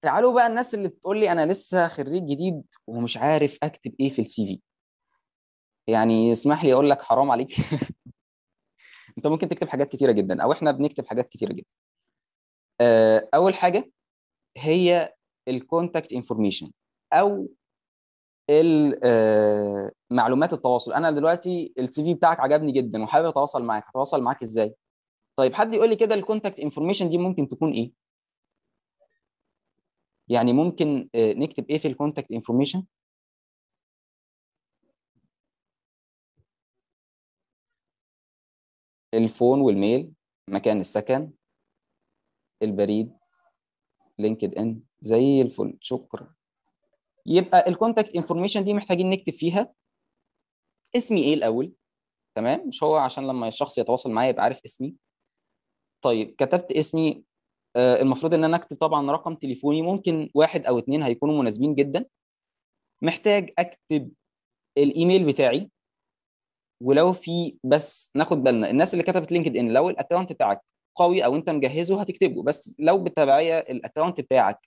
تعالوا بقى الناس اللي بتقول لي أنا لسه خريج جديد ومش عارف أكتب إيه في ال CV. يعني اسمح لي أقول لك حرام عليك. أنت ممكن تكتب حاجات كتيرة جدا أو إحنا بنكتب حاجات كتيرة جدا. آه، أول حاجة هي ال contact information أو آه، معلومات التواصل. أنا دلوقتي ال CV بتاعك عجبني جدا وحابب أتواصل معاك هتواصل معاك إزاي؟ طيب حد يقول لي كده ال contact information دي ممكن تكون إيه؟ يعني ممكن آه، نكتب إيه في ال contact information ال phone وال mail مكان السكن البريد LinkedIn زي الفل شكرا. يبقى ال contact information دي محتاجين نكتب فيها اسمي إيه الأول؟ تمام؟ مش هو عشان لما الشخص يتواصل معايا يبقى عارف اسمي. طيب كتبت اسمي المفروض إن أنا أكتب طبعا رقم تليفوني ممكن واحد أو اتنين هيكونوا مناسبين جدا. محتاج أكتب الإيميل بتاعي. ولو في بس ناخد بالنا الناس اللي كتبت LinkedIn لو ال account بتاعك قوي أو أنت مجهزه هتكتبه. بس لو بالتبعيه ال account بتاعك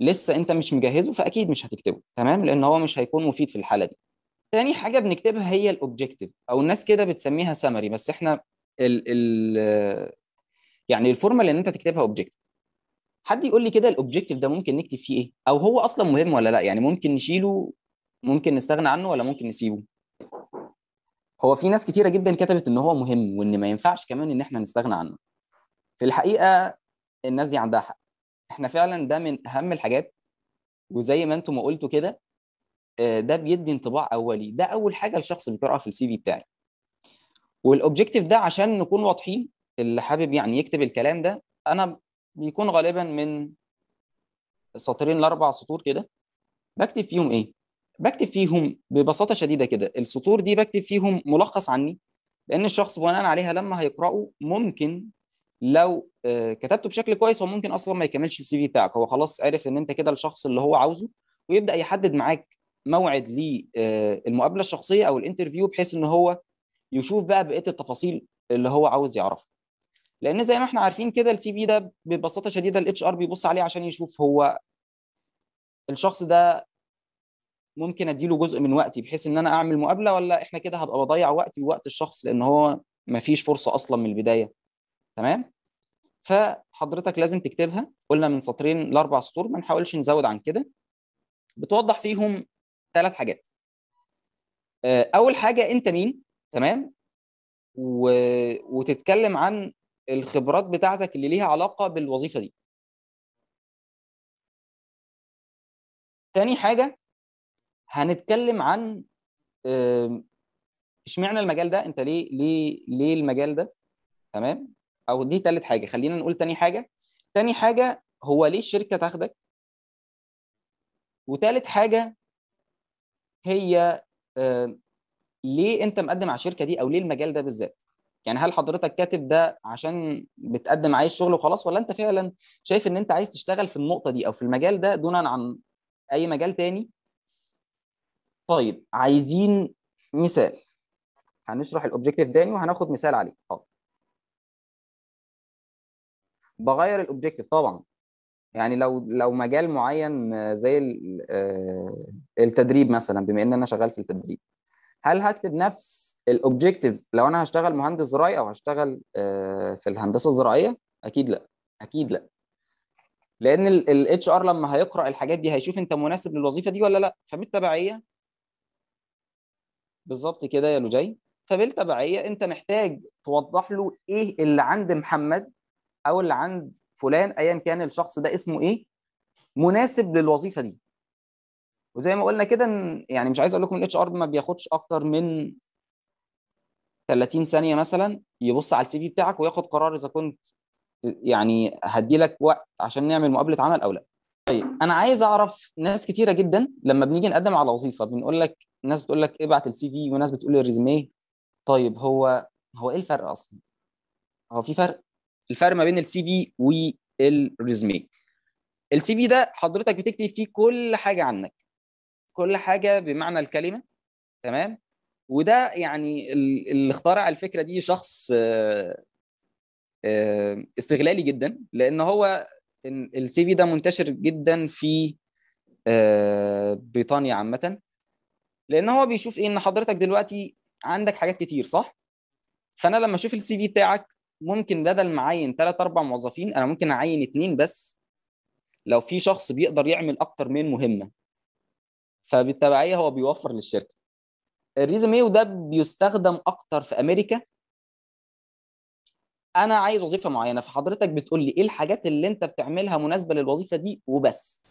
لسه أنت مش مجهزه فأكيد مش هتكتبه. تمام؟ لأن هو مش هيكون مفيد في الحالة دي. تاني حاجة بنكتبها هي ال objective أو الناس كده بتسميها سمري بس إحنا ال ال يعني ال formal ان انت تكتبها objective حد يقول لي كده ال objective ده ممكن نكتب فيه إيه؟ أو هو أصلا مهم ولا لأ؟ يعني ممكن نشيله ممكن نستغنى عنه ولا ممكن نسيبه؟ هو في ناس كتيرة جدا كتبت إن هو مهم وإن ما ينفعش كمان إن إحنا نستغنى عنه. في الحقيقة الناس دي عندها حق. إحنا فعلا ده من أهم الحاجات وزي ما أنتم ما قلتوا كده آه، ده بيدي انطباع أولي. ده أول حاجة الشخص بيقراها في ال CV بتاعي وال objective ده عشان نكون واضحين اللي حابب يعني يكتب الكلام ده أنا بيكون غالبا من سطرين لأربع سطور كده. بكتب فيهم إيه؟ بكتب فيهم ببساطة شديدة كده. السطور دي بكتب فيهم ملخص عني لأن الشخص بناء عليها لما هيقرأه ممكن لو آه، كتبته بشكل كويس هو ممكن أصلا ما يكملش ال CV بتاعك. هو خلاص عرف إن أنت كده الشخص اللي هو عاوزه ويبدأ يحدد معاك موعد للمقابله الشخصية أو ال interview بحيث إن هو يشوف بقى بقية التفاصيل اللي هو عاوز يعرفها. لأن زي ما إحنا عارفين كده ال CV ده ببساطة شديدة ال HR بيبص عليه عشان يشوف هو الشخص ده ممكن أديله جزء من وقتي بحيث إن أنا أعمل مقابلة ولا إحنا كده هبقى بضيع وقتي ووقت الشخص لأن هو ما فيش فرصة أصلا من البداية. تمام؟ فحضرتك لازم تكتبها. قلنا من سطرين لأربع سطور ما نحاولش نزود عن كده. بتوضح فيهم ثلاث حاجات. آه، أول حاجة أنت مين؟ تمام؟ و... وتتكلم عن الخبرات بتاعتك اللي ليها علاقة بالوظيفة دي. تاني حاجة هنتكلم عن اشمعنى المجال ده؟ انت ليه ليه ليه المجال ده؟ تمام؟ أو دي تالت حاجة خلينا نقول تاني حاجة. تاني حاجة هو ليه الشركة تاخدك؟ وتالت حاجة هي ليه انت مقدم على الشركة دي؟ أو ليه المجال ده بالذات؟ يعني هل حضرتك كاتب ده عشان بتقدم عليه الشغل وخلاص ولا أنت فعلا شايف إن أنت عايز تشتغل في النقطة دي أو في المجال ده دونا عن أي مجال تاني؟ طيب عايزين مثال. هنشرح الاوبجيكتيف تاني وهناخد مثال عليه. حاضر. بغير ال objective طبعا. يعني لو لو مجال معين زي آه، التدريب مثلا بما إن أنا شغال في التدريب. هل هكتب نفس ال objective لو أنا هشتغل مهندس زراعي أو هشتغل آه، في الهندسة الزراعية؟ أكيد لأ أكيد لأ. لأن ال HR لما هيقرأ الحاجات دي هيشوف أنت مناسب للوظيفة دي ولا لأ. فبالتبعية بالظبط كده يا لوجاي فبالتبعية أنت محتاج توضح له إيه اللي عند محمد أو اللي عند فلان ايا كان الشخص ده اسمه إيه؟ مناسب للوظيفة دي. وزي ما قلنا كده يعني مش عايز أقول لكم ال HR ما بياخدش أكتر من 30 ثانية مثلا يبص على ال CV بتاعك وياخد قرار إذا كنت يعني هدي لك وقت عشان نعمل مقابلة عمل أو لأ. طيب أنا عايز أعرف ناس كتيرة جدا لما بنيجي نقدم على وظيفة بنقول لك ناس بتقول لك ابعت ال CV وناس بتقول لي ال résumé طيب هو هو إيه الفرق أصلا؟ هو في فرق؟ الفرق ما بين ال CV وال résumé ال CV ده حضرتك بتكتب فيه كل حاجة عنك. كل حاجة بمعنى الكلمة تمام؟ وده يعني ال- اللي اخترع الفكرة دي شخص آه، آه، استغلالي جدا لأن هو ال CV ده منتشر جدا في آه، بريطانيا عامة. لأن هو بيشوف إيه إن حضرتك دلوقتي عندك حاجات كتير صح؟ فأنا لما أشوف ال CV بتاعك ممكن بدل ما أعين ثلاث أربع موظفين أنا ممكن أعين اثنين بس. لو في شخص بيقدر يعمل أكتر من مهمة. فبالتبعية هو بيوفر للشركة. ال resume وده بيستخدم أكتر في أمريكا. أنا عايز وظيفة معينة فحضرتك بتقول لي إيه الحاجات اللي أنت بتعملها مناسبة للوظيفة دي وبس.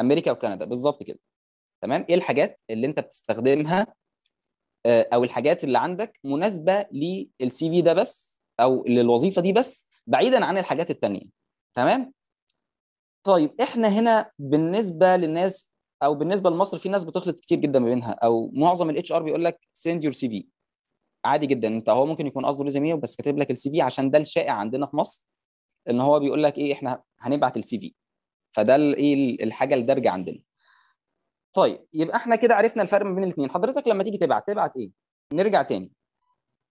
أمريكا وكندا بالظبط كده. تمام؟ إيه الحاجات اللي أنت بتستخدمها آه، أو الحاجات اللي عندك مناسبة لل CV ده بس أو للوظيفة دي بس بعيدا عن الحاجات التانية. تمام؟ طيب إحنا هنا بالنسبة للناس أو بالنسبة لمصر في ناس بتخلط كتير جدا ما بينها أو معظم ال HR بيقول لك send your CV عادي جدا أنت هو ممكن يكون قصده resume بس كاتب لك ال CV عشان ده الشائع عندنا في مصر إن هو بيقول لك إيه إحنا هنبعت ال CV فده إيه الحاجة الدارجة عندنا. طيب يبقى إحنا كده عرفنا الفرق ما بين الاثنين حضرتك لما تيجي تبعت تبعت إيه؟ نرجع تاني.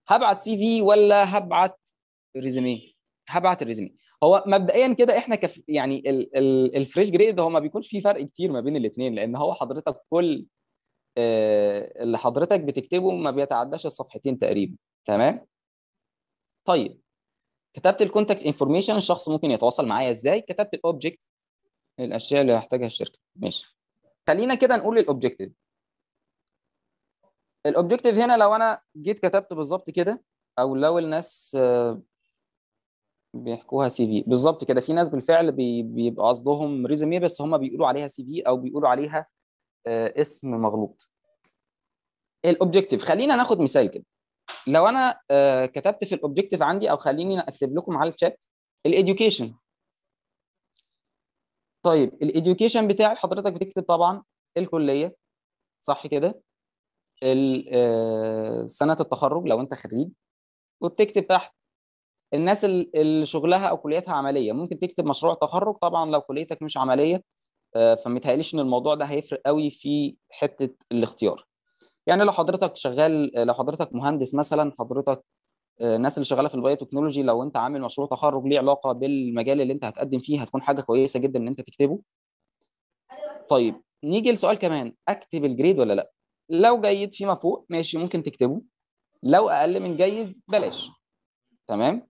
هبعت CV ولا هبعت resume هبعت ال resume هو مبدئيا كده إحنا كف يعني ال ال ال fresh grad هو ما بيكونش فيه فرق كتير ما بين الاثنين لأن هو حضرتك كل آه اللي حضرتك بتكتبه ما بيتعداش الصفحتين تقريبا تمام؟ طيب كتبت ال contact information الشخص ممكن يتواصل معايا إزاي؟ كتبت ال objective الأشياء اللي هحتاجها الشركة ماشي. خلينا كده نقول ال objective ال objective هنا لو أنا جيت كتبت بالظبط كده أو لو الناس آه، بيحكوها CV. بالظبط كده. في ناس بالفعل بي- بيبقى قصدهم resume بس هم بيقولوا عليها CV أو بيقولوا عليها آه، اسم مغلوط. ال objective خلينا ناخد مثال كده. لو أنا آه، كتبت في ال objective عندي أو خليني أكتب لكم على الشات ال education طيب ال education بتاعي حضرتك بتكتب طبعا الكلية صح كده؟ آه، سنة التخرج لو أنت خريج وبتكتب تحت الناس ال- اللي شغلها أو كليتها عملية. ممكن تكتب مشروع تخرج طبعا لو كليتك مش عملية آه، فمتهيأليش إن الموضوع ده هيفرق قوي في حتة الاختيار. يعني لو حضرتك شغال لو حضرتك مهندس مثلا حضرتك آه، الناس اللي شغالة في ال biotechnology لو أنت عامل مشروع تخرج ليه علاقة بالمجال اللي أنت هتقدم فيه هتكون حاجة كويسة جدا إن أنت تكتبه. طيب نيجي لسؤال كمان. أكتب ال grade ولا لأ؟ لو جيد فيما فوق ماشي ممكن تكتبه. لو أقل من جيد بلاش. تمام؟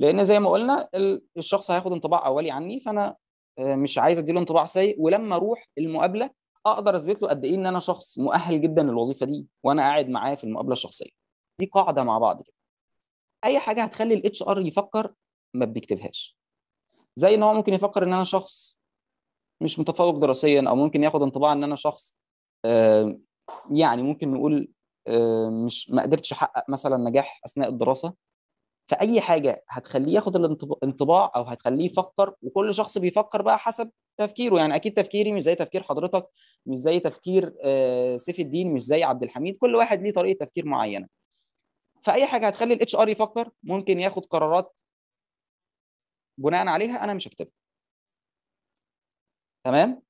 لأن زي ما قلنا ال- الشخص هياخد انطباع اولي عني فانا آه، مش عايز اديله انطباع سيء ولما أروح المقابلة أقدر اثبت له قد إيه ان أنا شخص مؤهل جدا للوظيفة دي وأنا قاعد معاه في المقابلة الشخصية. دي قاعدة مع بعض كده. أي حاجة هتخلي ال HR يفكر ما بنكتبهاش زي إن هو ممكن يفكر إن أنا شخص مش متفوق دراسيا أو ممكن ياخد انطباع إن أنا شخص آه، يعني ممكن نقول آه، مش ما قدرتش أحقق مثلا نجاح أثناء الدراسة. فأي حاجة هتخليه ياخد الانطباع أو هتخليه يفكر وكل شخص بيفكر بقى حسب تفكيره. يعني أكيد تفكيري مش زي تفكير حضرتك مش زي تفكير آه، سيف الدين مش زي عبد الحميد. كل واحد ليه طريقة تفكير معينة. فأي حاجة هتخلي ال HR يفكر ممكن ياخد قرارات بناء عليها أنا مش هكتبها. تمام؟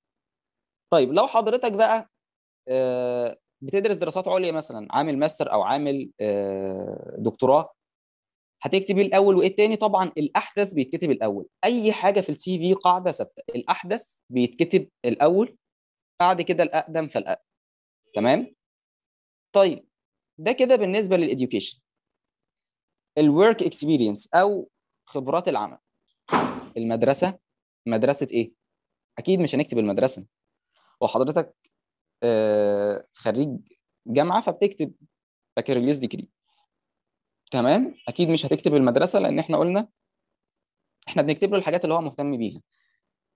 طيب لو حضرتك بقى آه، بتدرس دراسات عليا مثلا عامل ماستر أو عامل آه، دكتوراه هتكتب إيه الأول وإيه التاني؟ طبعا الأحدث بيتكتب الأول. أي حاجة في ال CV قاعدة ثابتة. الأحدث بيتكتب الأول بعد كده الأقدم فالأقدم. تمام؟ طيب ده كده بالنسبة لل education. ال work experience أو خبرات العمل. المدرسة مدرسة إيه؟ أكيد مش هنكتب المدرسة. وحضرتك آه، خريج جامعة فبتكتب بكالوريوس ديجري تمام؟ أكيد مش هتكتب المدرسة لأن إحنا قلنا إحنا بنكتب له الحاجات اللي هو مهتم بيها.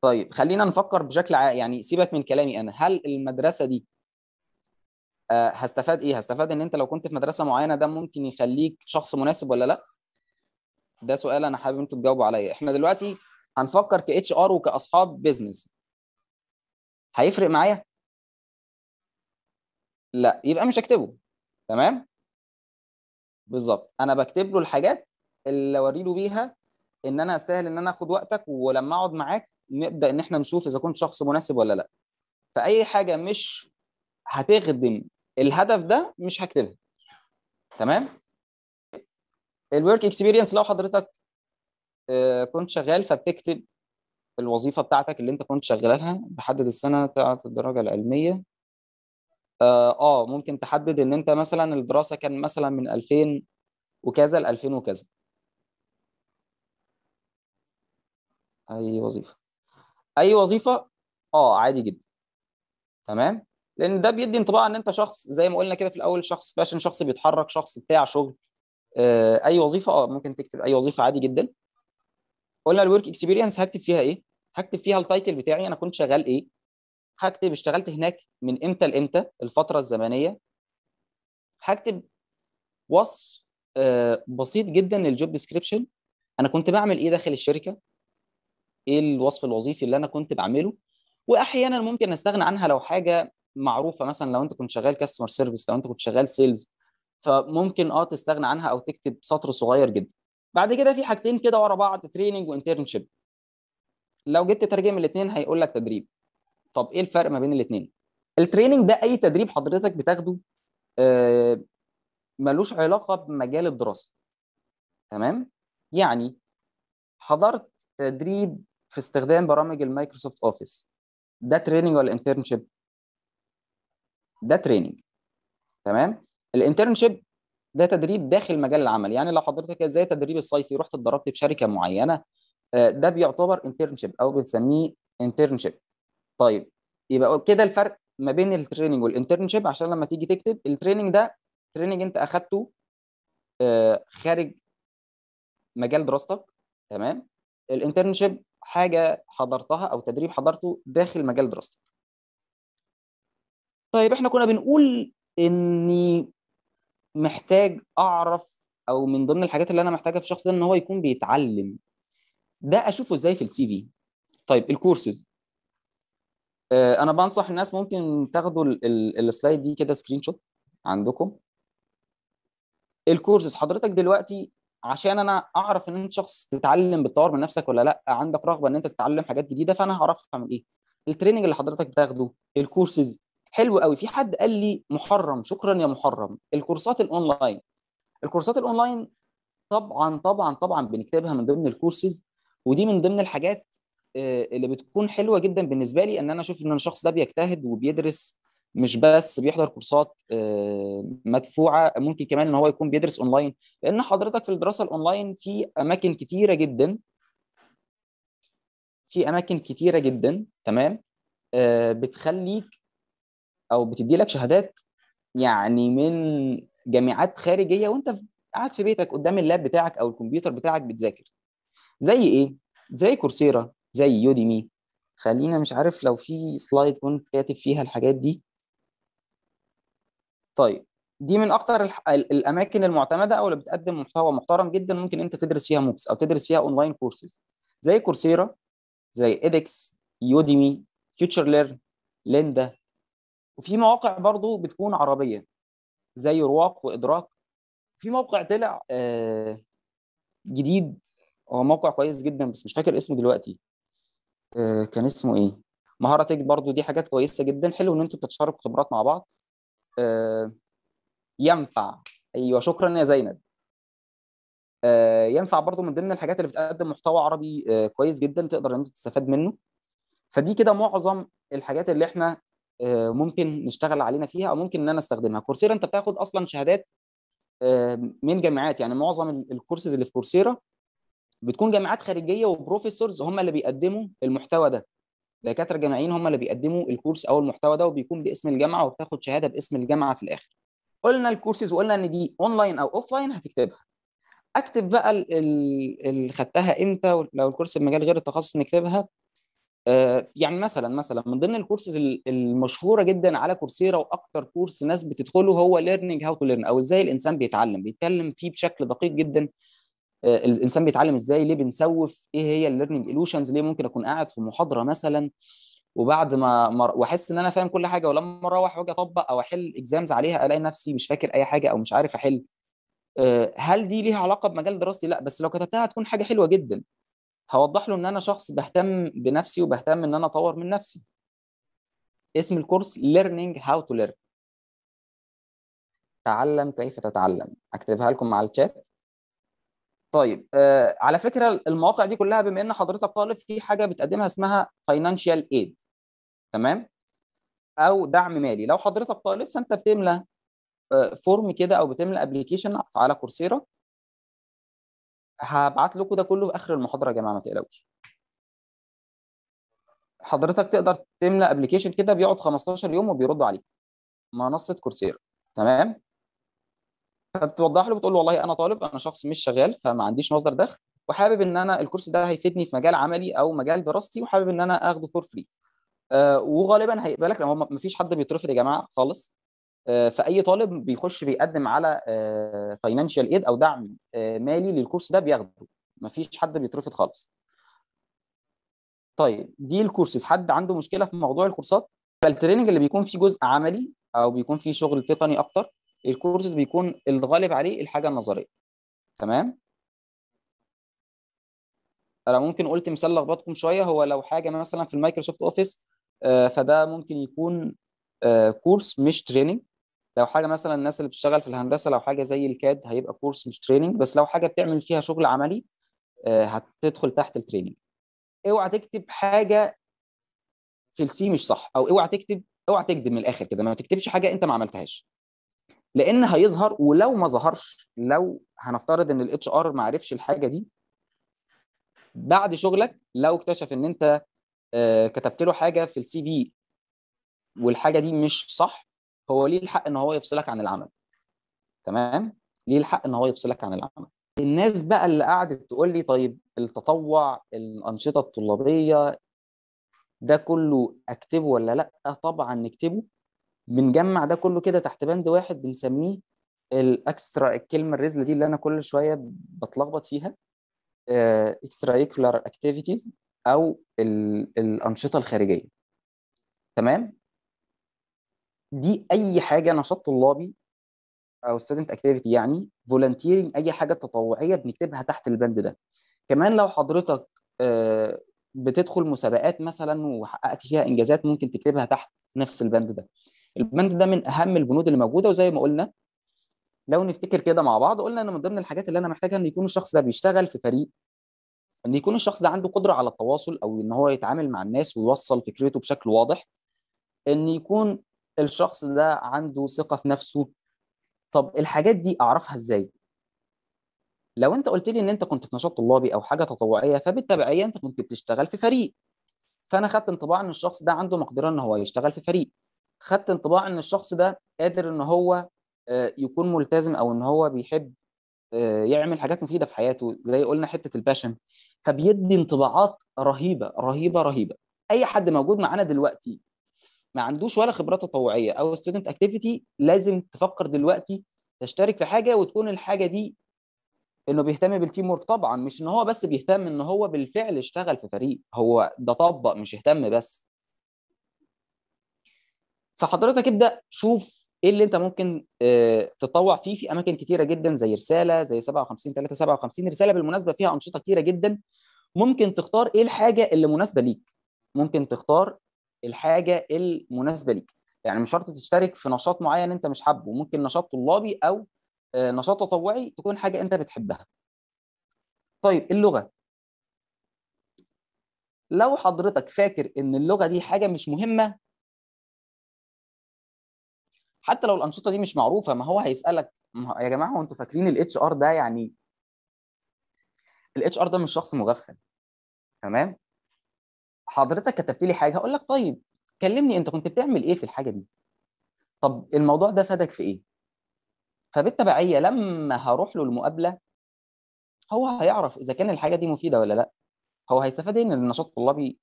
طيب خلينا نفكر بشكل عام يعني سيبك من كلامي أنا. هل المدرسة دي آه، هستفاد إيه؟ هستفاد إن أنت لو كنت في مدرسة معينة ده ممكن يخليك شخص مناسب ولا لأ؟ ده سؤال أنا حابب أنتوا تجاوبوا عليا. إحنا دلوقتي هنفكر ك HR وكاصحاب business هيفرق معايا؟ لأ. يبقى مش هكتبه. تمام؟ بالظبط. أنا بكتب له الحاجات اللي اوري له بيها إن أنا أستاهل إن أنا آخد وقتك ولما أقعد معاك نبدأ إن إحنا نشوف إذا كنت شخص مناسب ولا لأ. فأي حاجة مش هتخدم الهدف ده مش هكتبها. تمام؟ ال work experience لو حضرتك آه، كنت شغال فبتكتب الوظيفة بتاعتك اللي أنت كنت شغالها بحدد السنة بتاعت الدرجة العلمية. آه آه، ممكن تحدد إن أنت مثلا الدراسة كان مثلا من 2000 وكذا ل 2000 وكذا. أي وظيفة. أي وظيفة؟ آه عادي جدا. تمام؟ لأن ده بيدي انطباع إن أنت شخص زي ما قلنا كده في الأول شخص passion شخص بيتحرك شخص بتاع شغل. آه، أي وظيفة؟ آه ممكن تكتب أي وظيفة عادي جدا. قلنا ال work experience هكتب فيها إيه؟ هكتب فيها ال title بتاعي أنا كنت شغال إيه؟ هكتب اشتغلت هناك من إمتى لإمتى الفترة الزمنية. هكتب وصف آه، بسيط جدا لل job description أنا كنت بعمل إيه داخل الشركة؟ إيه الوصف الوظيفي اللي أنا كنت بعمله؟ واحيانا ممكن أستغنى عنها لو حاجة معروفة مثلا لو أنت كنت شغال customer service لو أنت كنت شغال sales فممكن آه تستغنى عنها أو تكتب سطر صغير جدا. بعد كده في حاجتين كده ورا بعض training و internship لو جيت تترجم الاثنين هيقول لك تدريب. طب إيه الفرق ما بين الاثنين ال training ده أي تدريب حضرتك بتاخده آه، ملوش علاقة بمجال الدراسة. تمام؟ يعني حضرت تدريب في استخدام برامج ال Microsoft Office. ده training ولا internship ده training. تمام؟ ال internship ده تدريب داخل مجال العمل. يعني لو حضرتك زي التدريب الصيفي رحت اتدربت في شركة معينة آه، ده بيعتبر internship أو بنسميه internship طيب يبقى كده الفرق ما بين ال training وال internship عشان لما تيجي تكتب ال training ده training انت أخدته آه، خارج مجال دراستك تمام؟ ال internship حاجة حضرتها أو تدريب حضرته داخل مجال دراستك. طيب إحنا كنا بنقول إني محتاج أعرف أو من ضمن الحاجات اللي أنا محتاجها في الشخص ده إن هو يكون بيتعلم. ده أشوفه إزاي في ال CV طيب الكورسز أنا بنصح الناس ممكن تاخدوا ال- ال- ال slide دي كده screenshot عندكم. الكورسز حضرتك دلوقتي عشان أنا أعرف إن أنت شخص تتعلم بتطور من نفسك ولا لأ عندك رغبة إن أنت تتعلم حاجات جديدة فأنا هعرف اعمل إيه؟ ال training اللي حضرتك بتاخده الكورسز حلو قوي. في حد قال لي محرم شكرا يا محرم. الكورسات الاونلاين الكورسات الاونلاين طبعا طبعا طبعا بنكتبها من ضمن الكورسز ودي من ضمن الحاجات آه، اللي بتكون حلوة جدا بالنسبة لي إن أنا أشوف إن الشخص ده بيجتهد وبيدرس مش بس بيحضر كورسات آه، مدفوعة ممكن كمان إن هو يكون بيدرس أونلاين. لأن حضرتك في الدراسة الأونلاين في أماكن كتيرة جدا. في أماكن كتيرة جدا تمام؟ آه، بتخليك أو بتدي لك شهادات يعني من جامعات خارجية وأنت قاعد في بيتك قدام ال lap بتاعك أو الكمبيوتر بتاعك بتذاكر. زي إيه؟ زي Coursera. زي Udemy خلينا مش عارف لو في slide كنت كاتب فيها الحاجات دي. طيب دي من أكتر الأماكن المعتمدة أو اللي بتقدم محتوى محترم جدا ممكن أنت تدرس فيها MOOCs أو تدرس فيها online courses زي Coursera زي edX Udemy FutureLearn Lynda وفي مواقع برضو بتكون عربية زي رواق وإدراك. في موقع طلع آه، جديد. هو موقع كويس جدا بس مش فاكر اسمه دلوقتي. كان اسمه إيه؟ مهارتك برضو دي حاجات كويسة جدا. حلو إن أنتوا بتتشاركوا خبرات مع بعض. آه، ينفع. أيوه شكرا يا زينب. آه، ينفع برضو من ضمن الحاجات اللي بتقدم محتوى عربي آه، كويس جدا تقدر إن أنت تستفاد منه. فدي كده معظم الحاجات اللي إحنا آه، ممكن نشتغل علينا فيها أو ممكن إن أنا أستخدمها. كورسيرا أنت بتاخد أصلا شهادات آه، من جامعات. يعني معظم ال- الكورسز اللي في Coursera بتكون جامعات خارجية و professors هم اللي بيقدموا المحتوى ده. دكاترة جامعيين هم اللي بيقدموا الكورس أو المحتوى ده وبيكون باسم الجامعة وبتاخد شهادة باسم الجامعة في الآخر. قلنا الكورسز وقلنا إن دي اونلاين أو offline هتكتبها. أكتب بقى ال- ال- اللي خدتها إمتى؟ لو الكورس بمجال غير التخصص نكتبها. آه، يعني مثلا مثلا من ضمن الكورسز ال- المشهورة جدا على Coursera وأكتر كورس ناس بتدخله هو learning how to learn أو إزاي الإنسان بيتعلم. بيتكلم فيه بشكل دقيق جدا الإنسان بيتعلم إزاي ليه بنشوف إيه هي ال learning illusions ليه ممكن أكون قاعد في محاضرة مثلا وبعد ما مر... وأحس إن أنا فاهم كل حاجة ولما أروح وأجي أطبق أو أحل exams عليها ألاقي نفسي مش فاكر أي حاجة أو مش عارف أحل. آه، هل دي ليها علاقة بمجال دراستي؟ لأ بس لو كتبتها هتكون حاجة حلوة جدا. هوضح له إن أنا شخص بهتم بنفسي وبهتم إن أنا أطور من نفسي. اسم الكورس learning how to learn. تعلم كيف تتعلم. اكتبها لكم مع الشات طيب آه على فكرة المواقع دي كلها بما إن حضرتك طالب في حاجة بتقدمها اسمها financial aid تمام؟ أو دعم مالي. لو حضرتك طالب فأنت بتملى آه form كده أو بتملى application على Coursera. هبعت لكم ده كله في آخر المحاضرة يا جماعة ما تقلقوش. حضرتك تقدر تملى application كده بيقعد 15 يوم وبيردوا عليك. منصة Coursera تمام؟ فبتوضح له بتقول له والله أنا طالب أنا شخص مش شغال فما عنديش مصدر دخل وحابب إن أنا الكورس ده هيفيدني في مجال عملي أو مجال دراستي وحابب إن أنا آخده for free آه وغالبا هيقبلك لأن ما فيش حد بيترفض يا جماعة خالص. آه فأي طالب بيخش بيقدم على financial aid أو دعم آه مالي للكورس ده بياخده. ما فيش حد بيترفض خالص. طيب دي الكورسز حد عنده مشكلة في موضوع الكورسات؟ فال training اللي بيكون فيه جزء عملي أو بيكون فيه شغل تقني أكتر الكورسز بيكون الغالب عليه الحاجة النظرية. تمام؟ أنا ممكن قلت مثال لخبطكم شوية هو لو حاجة مثلا في ال Microsoft Office فده ممكن يكون كورس مش training لو حاجة مثلا الناس اللي بتشتغل في الهندسة لو حاجة زي ال CAD هيبقى كورس مش training بس لو حاجة بتعمل فيها شغل عملي هتدخل تحت ال training اوعى تكتب حاجة في ال C مش صح أو اوعى تكتب اوعى تكذب من الآخر كده ما تكتبش حاجة أنت ما عملتهاش. لأن هيظهر ولو ما ظهرش لو هنفترض ان ال HR ما عرفش الحاجة دي بعد شغلك لو اكتشف ان انت كتبت له حاجة في ال CV والحاجة دي مش صح هو ليه الحق ان هو يفصلك عن العمل؟ تمام؟ ليه الحق ان هو يفصلك عن العمل؟ الناس بقى اللي قعدت تقول لي طيب التطوع الأنشطة الطلابية ده كله اكتبه ولا لأ؟ طبعا نكتبه. بنجمع ده كله كده تحت بند واحد بنسميه ال extra الكلمة الرزله دي اللي أنا كل شوية بتلخبط فيها extracurricular activities أو الأنشطة الخارجية. تمام؟ دي أي حاجة نشاط طلابي أو student activity يعني volunteering أي حاجة تطوعية بنكتبها تحت البند ده. كمان لو حضرتك بتدخل مسابقات مثلا وحققت فيها إنجازات ممكن تكتبها تحت نفس البند ده. البند ده من أهم البنود اللي موجودة وزي ما قلنا لو نفتكر كده مع بعض قلنا إن من ضمن الحاجات اللي أنا محتاجها إن يكون الشخص ده بيشتغل في فريق إن يكون الشخص ده عنده قدرة على التواصل أو إن هو يتعامل مع الناس ويوصل فكرته بشكل واضح إن يكون الشخص ده عنده ثقة في نفسه. طب الحاجات دي أعرفها إزاي؟ لو أنت قلت لي إن أنت كنت في نشاط طلابي أو حاجة تطوعية فبالتبعية أنت كنت بتشتغل في فريق. فأنا خدت انطباع إن الشخص ده عنده مقدرة إن هو يشتغل في فريق. خدت انطباع إن الشخص ده قادر إن هو يكون ملتزم أو إن هو بيحب يعمل حاجات مفيدة في حياته زي قلنا حتة الباشن فبيدي انطباعات رهيبة رهيبة رهيبة. أي حد موجود معانا دلوقتي ما عندوش ولا خبرات تطوعية أو student activity لازم تفكر دلوقتي تشترك في حاجة وتكون الحاجة دي إنه بيهتم بال teamwork طبعا. مش إن هو بس بيهتم إن هو بالفعل اشتغل في فريق. هو ده طبق مش اهتم بس. فحضرتك ابدأ شوف إيه اللي أنت ممكن آه تطوع فيه في أماكن كتيرة جدا زي رسالة زي 57 3 57 رسالة بالمناسبة فيها أنشطة كتيرة جدا. ممكن تختار إيه الحاجة اللي مناسبة ليك. ممكن تختار الحاجة المناسبة ليك. يعني مش شرط تشترك في نشاط معين أنت مش حابه. ممكن نشاط طلابي أو آه نشاط تطوعي تكون حاجة أنت بتحبها. طيب اللغة. لو حضرتك فاكر إن اللغة دي حاجة مش مهمة حتى لو الأنشطة دي مش معروفة ما هو هيسألك يا جماعة هو أنتوا فاكرين ال HR ده يعني ال HR ده مش شخص مغفل تمام؟ حضرتك كتبت لي حاجة هقول لك طيب كلمني أنت كنت بتعمل إيه في الحاجة دي؟ طب الموضوع ده فادك في إيه؟ فبالتبعية لما هروح له المقابلة هو هيعرف إذا كان الحاجة دي مفيدة ولا لأ. هو هيستفاد إيه النشاط الطلابي؟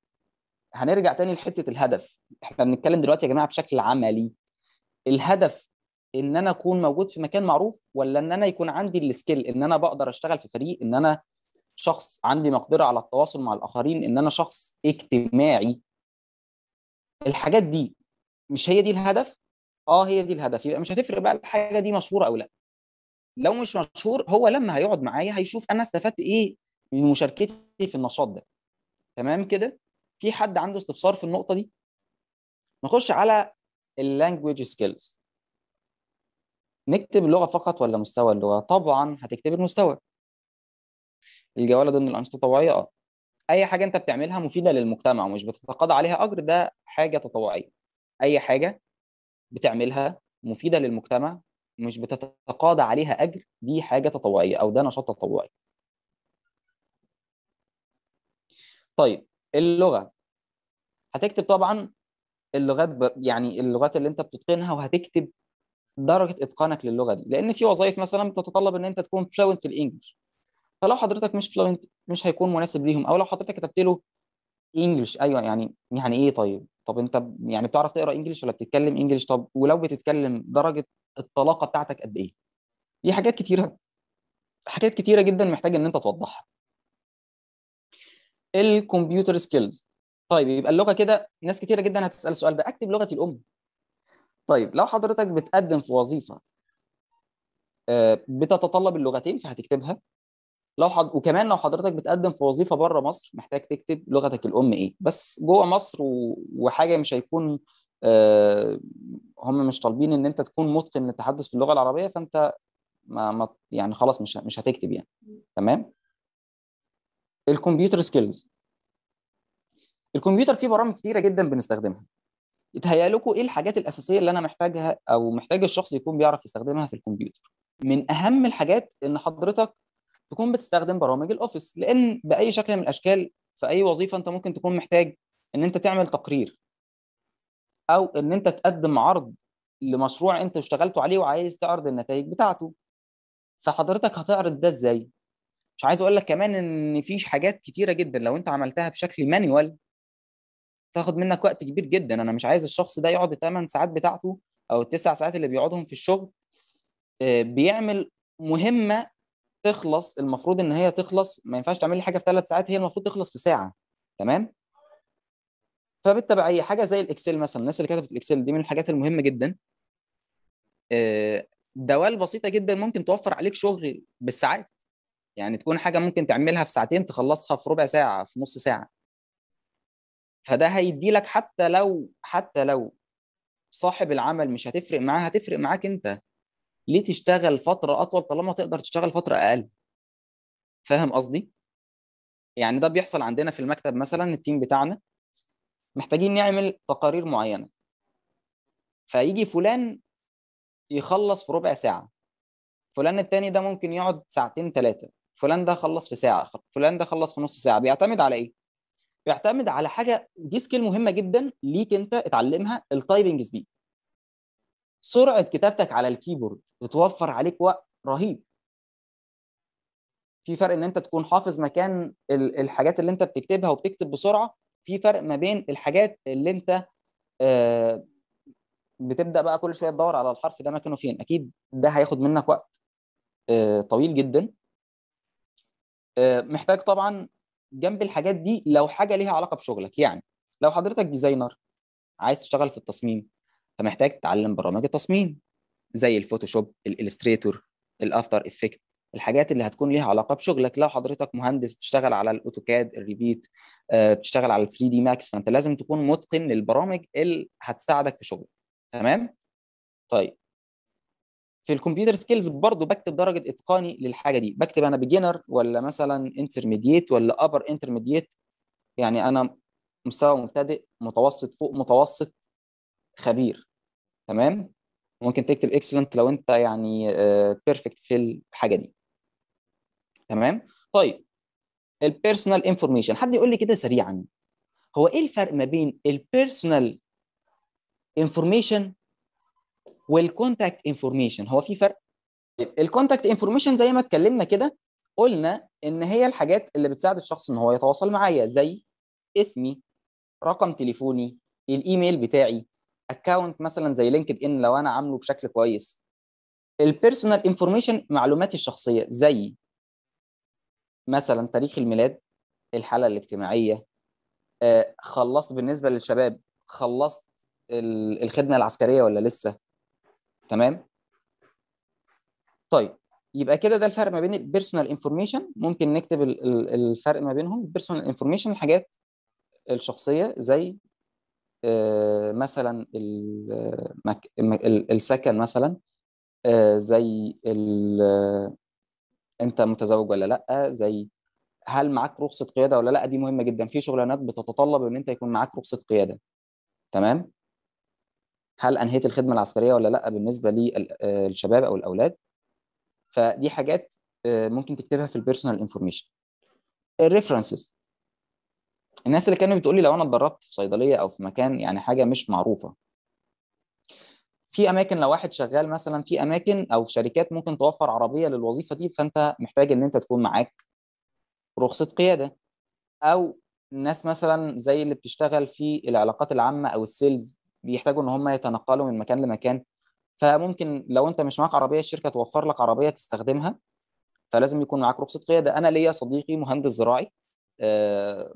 هنرجع تاني لحتة الهدف. إحنا بنتكلم دلوقتي يا جماعة بشكل عملي. الهدف إن أنا أكون موجود في مكان معروف ولا إن أنا يكون عندي ال skill إن أنا بقدر أشتغل في فريق إن أنا شخص عندي مقدرة على التواصل مع الآخرين إن أنا شخص اجتماعي. الحاجات دي مش هي دي الهدف؟ آه هي دي الهدف. يبقى مش هتفرق بقى الحاجة دي مشهورة أو لأ. لو مش مشهور هو لما هيقعد معايا هيشوف أنا استفدت إيه من مشاركتي في النشاط ده. تمام كده؟ في حد عنده استفسار في النقطة دي؟ نخش على ال language skills. نكتب اللغة فقط ولا مستوى اللغة؟ طبعا هتكتب المستوى. الجوالة ضمن الأنشطة التطوعيه آه. أي حاجة أنت بتعملها مفيدة للمجتمع ومش بتتقاضى عليها أجر ده حاجة تطوعية. أي حاجة بتعملها مفيدة للمجتمع مش بتتقاضى عليها أجر دي حاجة تطوعية أو ده نشاط تطوعي. طيب اللغة. هتكتب طبعا اللغات ب... يعني اللغات اللي انت بتتقنها وهتكتب درجة إتقانك للغة دي. لأن في وظائف مثلا بتتطلب إن أنت تكون fluent في ال English. فلو حضرتك مش fluent مش هيكون مناسب ليهم. أو لو حضرتك كتبت له English أيوه يعني يعني إيه طيب؟ طب أنت يعني بتعرف تقرأ English ولا بتتكلم English طب ولو بتتكلم درجة الطلاقة بتاعتك قد إيه؟ دي حاجات كتيرة حاجات كتيرة جدا محتاج إن أنت توضحها. الكمبيوتر سكيلز طيب يبقى اللغة كده ناس كتيرة جدا هتسأل السؤال ده. أكتب لغتي الأم. طيب لو حضرتك بتقدم في وظيفة بتتطلب اللغتين فهتكتبها. لو حض... وكمان لو حضرتك بتقدم في وظيفة بره مصر محتاج تكتب لغتك الأم إيه. بس جوه مصر و... وحاجة مش هيكون آه... هم مش طالبين إن أنت تكون متقن للتحدث في اللغة العربية فأنت ما, ما يعني خلاص مش مش هتكتب يعني. تمام؟ ال computer skills. الكمبيوتر فيه برامج كتيرة جدا بنستخدمها. يتهيأ لكم إيه الحاجات الأساسية اللي أنا محتاجها أو محتاج الشخص يكون بيعرف يستخدمها في الكمبيوتر؟ من أهم الحاجات إن حضرتك تكون بتستخدم برامج ال Office لأن بأي شكل من الأشكال في أي وظيفة أنت ممكن تكون محتاج إن أنت تعمل تقرير أو إن أنت تقدم عرض لمشروع أنت اشتغلته عليه وعايز تعرض النتائج بتاعته. فحضرتك هتعرض ده إزاي؟ مش عايز أقول لك كمان إن في حاجات كتيرة جدا لو أنت عملتها بشكل مانيوال تاخد منك وقت كبير جدا. أنا مش عايز الشخص ده يقعد الثمان ساعات بتاعته أو التسع ساعات اللي بيقعدهم في الشغل بيعمل مهمة تخلص المفروض إن هي تخلص ما ينفعش تعمل لي حاجة في ثلاث ساعات هي المفروض تخلص في ساعة. تمام؟ فبالتبعيه حاجة زي الإكسل مثلا الناس اللي كتبت الإكسل دي من الحاجات المهمة جدا. دوال بسيطة جدا ممكن توفر عليك شغل بالساعات. يعني تكون حاجة ممكن تعملها في ساعتين تخلصها في ربع ساعة في نص ساعة. فده هيدي لك حتى لو حتى لو صاحب العمل مش هتفرق معاه هتفرق معاك انت. ليه تشتغل فترة أطول طالما تقدر تشتغل فترة أقل؟ فاهم قصدي؟ يعني ده بيحصل عندنا في المكتب مثلا التيم بتاعنا محتاجين نعمل تقارير معينة. فيجي فلان يخلص في ربع ساعة. فلان التاني ده ممكن يقعد ساعتين ثلاثة فلان ده خلص في ساعة فلان ده خلص في نص ساعة. بيعتمد على إيه؟ بيعتمد على حاجة دي skill مهمة جدا ليك أنت اتعلمها ال typing speed سرعة كتابتك على ال keyboard بتوفر عليك وقت رهيب. في فرق إن أنت تكون حافظ مكان الحاجات اللي أنت بتكتبها وبتكتب بسرعة في فرق ما بين الحاجات اللي أنت بتبدأ بقى كل شوية تدور على الحرف ده مكانه فين. أكيد ده هياخد منك وقت طويل جدا. محتاج طبعا جنب الحاجات دي لو حاجة ليها علاقة بشغلك. يعني لو حضرتك designer عايز تشتغل في التصميم فمحتاج تتعلم برامج التصميم زي ال Photoshop ال Illustrator ال After Effects الحاجات اللي هتكون ليها علاقة بشغلك. لو حضرتك مهندس بتشتغل على ال AutoCAD ال Revit بتشتغل على 3D Max فأنت لازم تكون متقن للبرامج اللي هتساعدك في شغلك. تمام؟ طيب. في ال computer skills برضه بكتب درجة إتقاني للحاجة دي. بكتب أنا beginner ولا مثلا intermediate ولا upper intermediate يعني أنا مستوى مبتدئ متوسط فوق متوسط خبير. تمام؟ ممكن تكتب excellent لو أنت يعني perfect في الحاجة دي. تمام؟ طيب ال personal information حد يقول لي كده سريعا هو إيه الفرق ما بين ال personal information وال contact information هو في فرق؟ ال contact information زي ما اتكلمنا كده قلنا إن هي الحاجات اللي بتساعد الشخص إن هو يتواصل معايا زي اسمي رقم تليفوني الإيميل بتاعي account مثلا زي LinkedIn لو أنا عامله بشكل كويس. ال personal information معلوماتي الشخصية زي مثلا تاريخ الميلاد الحالة الاجتماعية آه خلصت بالنسبة للشباب خلصت الخدمة العسكرية ولا لسه؟ تمام؟ طيب يبقى كده ده الفرق ما بين ال personal information ممكن نكتب الفرق ما بينهم ال personal information الحاجات الشخصية زي آه مثلا السكن مثلا آه زي أنت متزوج ولا لأ زي هل معاك رخصة قيادة ولا لأ دي مهمة جدا في شغلانات بتتطلب إن أنت يكون معاك رخصة قيادة تمام؟ هل أنهيت الخدمة العسكرية ولا لأ بالنسبة للشباب أو الأولاد؟ فدي حاجات ممكن تكتبها في ال personal information ال references الناس اللي كانت بتقول لي لو أنا اتدربت في صيدلية أو في مكان يعني حاجة مش معروفة. في أماكن لو واحد شغال مثلا في أماكن أو في شركات ممكن توفر عربية للوظيفة دي فأنت محتاج إن أنت تكون معاك رخصة قيادة. أو ناس مثلا زي اللي بتشتغل في العلاقات العامة أو السيلز بيحتاجوا إن هم يتنقلوا من مكان لمكان. فممكن لو أنت مش معاك عربية الشركة توفر لك عربية تستخدمها فلازم يكون معاك رخصة قيادة. أنا ليا صديقي مهندس زراعي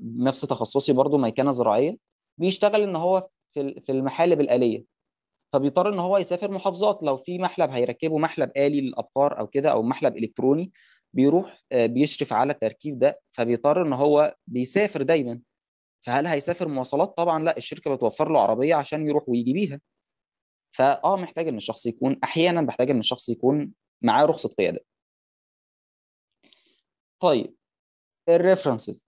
نفس تخصصي برضو ميكنه زراعية بيشتغل إن هو في في المحالب الآلية. فبيضطر إن هو يسافر محافظات. لو في محلب هيركبه محلب آلي للأبقار أو كده أو محلب إلكتروني بيروح بيشرف على التركيب ده. فبيضطر إن هو بيسافر دايما. فهل هيسافر مواصلات؟ طبعا لا الشركة بتوفر له عربية عشان يروح ويجي بيها. فاه محتاج إن الشخص يكون أحيانا بحتاج إن الشخص يكون معاه رخصة قيادة. طيب ال references.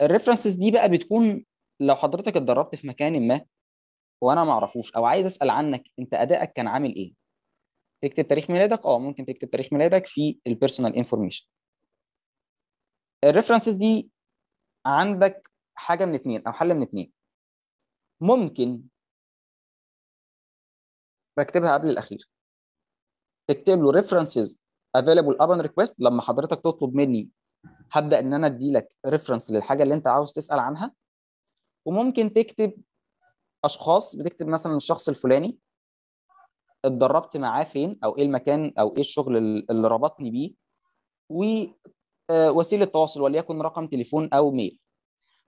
ال references دي بقى بتكون لو حضرتك اتدربت في مكان ما وأنا ما أعرفوش أو عايز أسأل عنك أنت أدائك كان عامل إيه؟ تكتب تاريخ ميلادك؟ آه ممكن تكتب تاريخ ميلادك في ال personal information ال references دي عندك حاجة من اتنين أو حل من اتنين. ممكن بكتبها قبل الأخير. تكتب له references available upon request لما حضرتك تطلب مني. هبدأ إن أنا أدي لك ريفرنس للحاجة اللي أنت عاوز تسأل عنها. وممكن تكتب أشخاص بتكتب مثلا الشخص الفلاني. اتدربت معاه فين أو إيه المكان أو إيه الشغل اللي ربطني بيه. ووسيله تواصل وليكن رقم تليفون أو ميل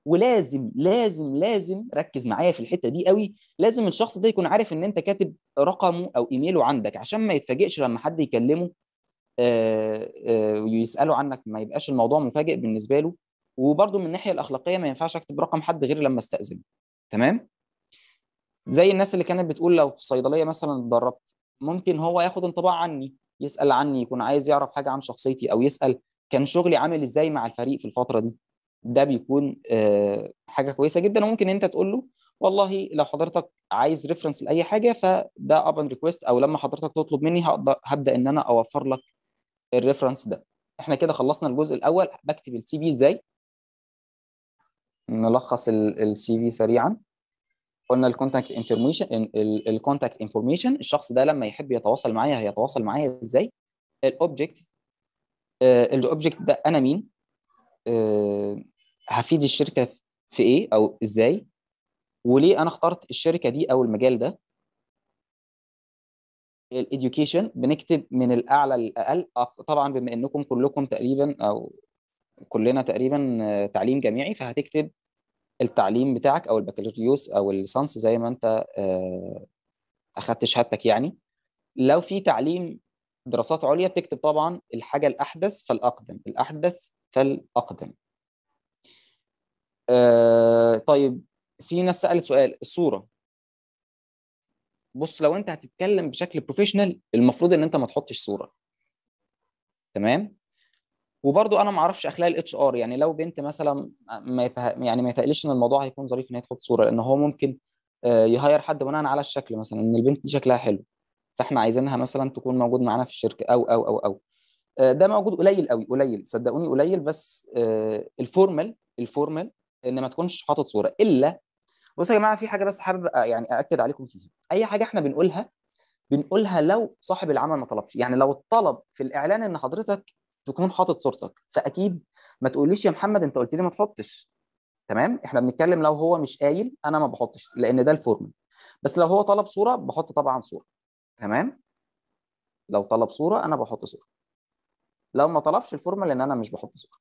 ولازم لازم لازم ركز معايا في الحتة دي قوي. لازم الشخص ده يكون عارف إن أنت كاتب رقمه أو ايميله عندك عشان ما يتفاجئش لما حد يكلمه ويسالوا عنك. ما يبقاش الموضوع مفاجئ بالنسبة له. وبرده من الناحية الأخلاقية ما ينفعش أكتب رقم حد غير لما أستأذنه. تمام؟ زي الناس اللي كانت بتقول لو في صيدلية مثلا اتدربت ممكن هو ياخد انطباع عني يسأل عني يكون عايز يعرف حاجة عن شخصيتي أو يسأل كان شغلي عامل إزاي مع الفريق في الفترة دي؟ ده بيكون حاجة كويسة جدا. وممكن أنت تقول له والله لو حضرتك عايز reference لأي حاجة فده upon request أو لما حضرتك تطلب مني هقدر هبدأ إن أنا أوفر لك ال reference ده. إحنا كده خلصنا الجزء الأول. بكتب ال CV إزاي؟ نلخص ال CV سريعا. قلنا ال contact information ال contact information الشخص ده لما يحب يتواصل معايا هيتواصل معايا إزاي؟ ال object ال object ده أنا مين؟ أه هفيد الشركة في إيه أو إزاي؟ وليه أنا اخترت الشركة دي أو المجال ده؟ ال education بنكتب من الأعلى للأقل طبعا بما إنكم كلكم تقريبا أو كلنا تقريبا تعليم جامعي فهتكتب التعليم بتاعك أو البكالوريوس أو الليسانس زي ما أنت أخدت شهادتك يعني. لو في تعليم دراسات عليا بتكتب طبعا الحاجة الأحدث فالأقدم الأحدث فالأقدم. آه طيب في ناس سألت سؤال الصورة. بص لو أنت هتتكلم بشكل professional المفروض إن أنت ما تحطش صورة. تمام؟ وبرضو أنا ما أعرفش أخلاق ال HR يعني لو بنت مثلا ما. يعني ما يتقلش إن الموضوع هيكون ظريف إن هي تحط صورة لأن هو ممكن ي hire حد بناء على الشكل مثلا إن البنت دي شكلها حلو. فاحنا عايزينها مثلا تكون موجود معانا في الشركة أو أو أو أو. ده موجود قليل قوي قليل. صدقوني قليل بس ال formal ال formal إن ما تكونش حاطط صورة. إلا بصوا يا جماعة في حاجة بس حابب يعني أأكد عليكم فيها. أي حاجة إحنا بنقولها بنقولها لو صاحب العمل ما طلبش. يعني لو الطلب في الإعلان إن حضرتك تكون حاطط صورتك فأكيد ما تقوليش يا محمد أنت قلت لي ما تحطش. تمام؟ إحنا بنتكلم لو هو مش قايل أنا ما بحطش لأن ده ال formal بس لو هو طلب صورة بحط طبعا صورة. تمام؟ لو طلب صورة أنا بحط صورة. لو ما طلبش ال formal إن أنا مش بحط صورة.